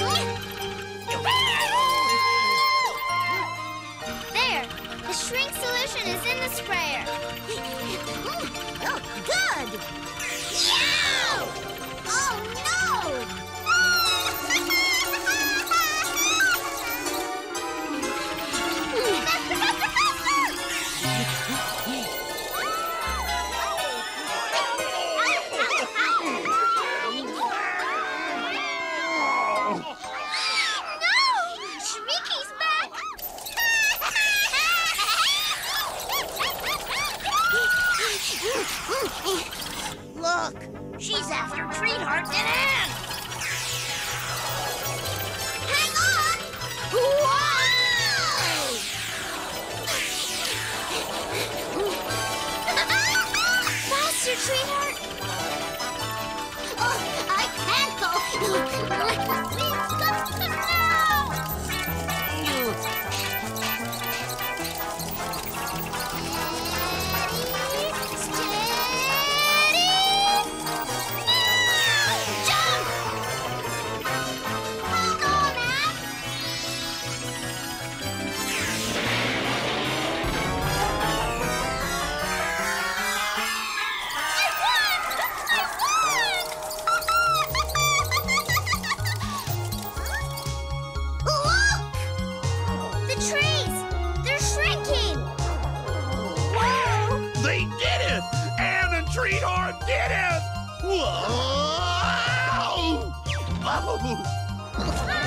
There! The shrink solution is in the spray. Look, she's after Treeheart and Anne. Hang on! Whoa! Faster, Treeheart! Treatheart did it! Whoa!